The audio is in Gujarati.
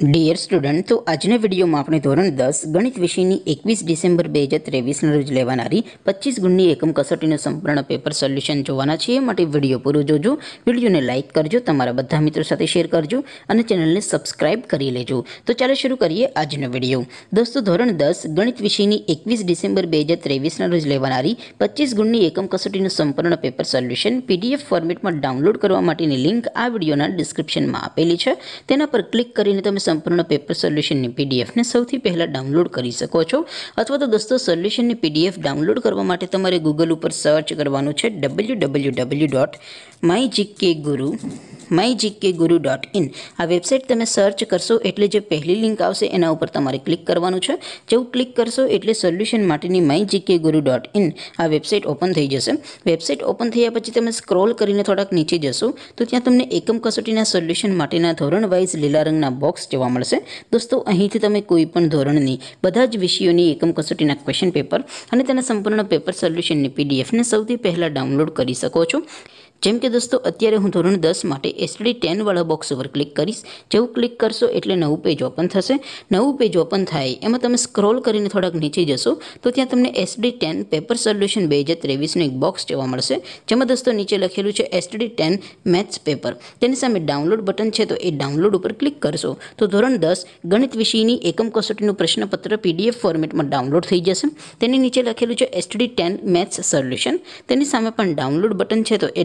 ડિયર સ્ટુડન્ટ તો આજના વિડીયોમાં આપણે ધોરણ દસ ગણિત વિષયની એકવીસ ડિસેમ્બર બે હજાર ત્રેવીસના રોજ લેવાનારી પચીસ ગુણની એકમ કસોટીનું સંપૂર્ણ પેપર સોલ્યુશન જોવાના છીએ. માટે વીડિયો પૂરો જોજો. વિડીયોને લાઇક કરજો, તમારા બધા મિત્રો સાથે શેર કરજો અને ચેનલને સબસ્ક્રાઇબ કરી લેજો. તો ચાલો શરૂ કરીએ આજનો વીડિયો. દોસ્તો, ધોરણ દસ ગણિત વિષયની એકવીસ ડિસેમ્બર બે હજાર ત્રેવીસના રોજ લેવાનારી પચીસ ગુણની એકમ કસોટીનું સંપૂર્ણ પેપર સોલ્યુશન પીડીએફ ફોર્મેટમાં ડાઉનલોડ કરવા માટેની લિંક આ વિડીયોના ડિસ્ક્રિપ્શનમાં આપેલી છે. તેના પર ક્લિક કરીને તમે સંપૂર્ણ પેપર સોલ્યુશનની પીડીએફને સૌથી પહેલાં ડાઉનલોડ કરી શકો છો. અથવા તો દોસ્તો, સોલ્યુશનની પીડીએફ ડાઉનલોડ કરવા માટે તમારે ગૂગલ ઉપર સર્ચ કરવાનું છે W W W dot my GK guru my GK guru dot in આ વેબસાઇટ તમે સર્ચ કરશો એટલે જે પહેલી લિંક આવશે એના ઉપર તમારે ક્લિક કરવાનું છે. જેવું ક્લિક કરશો એટલે સોલ્યુશન માટેની my GK guru dot in આ વેબસાઇટ ઓપન થઈ જશે. વેબસાઇટ ઓપન થયા પછી તમે સ્ક્રોલ કરીને થોડાક નીચે જશો, તો ત્યાં તમને એકમ કસોટીના સોલ્યુશન માટેના ધોરણ વાઇઝ લીલા રંગના બોક્સ જોવા મળશે. દોસ્તો, અહીંથી તમે કોઈ પણ ધોરણની બધા જ વિષયોની એકમ કસોટીના ક્વેશ્ચન પેપર અને તેના સંપૂર્ણ પેપર સોલ્યુશનની પીડીએફને સૌથી પહેલાં ડાઉનલોડ કરી શકો છો. જેમ કે દોસ્તો, અત્યારે હું ધોરણ દસ માટે એસડી ટેનવાળા બોક્સ ઉપર ક્લિક કરીશ. જેવું ક્લિક કરશો એટલે નવું પેજ ઓપન થશે. નવું પેજ ઓપન થાય, એમાં તમે સ્ક્રોલ કરીને થોડાક નીચે જશો, તો ત્યાં તમને એસડી ટેન પેપર સોલ્યુશન બે હજાર ત્રેવીસનું એક બોક્સ જોવા મળશે. જેમાં દોસ્તો નીચે લખેલું છે એસડી ટેન મેથ્સ પેપર તેની સામે ડાઉનલોડ બટન છે, તો એ ડાઉનલોડ ઉપર ક્લિક કરશો. તો ધોરણ દસ, ગણિત વિષયની એકમ કસોટીનું પ્રશ્નપત્ર પીડીએફ ફોર્મેટમાં ડાઉનલોડ થઈ જશે. તેની નીચે લખેલું છે એસડી ટેન મેથ્સ સોલ્યુશન તેની સામે પણ ડાઉનલોડ બટન છે, તો એ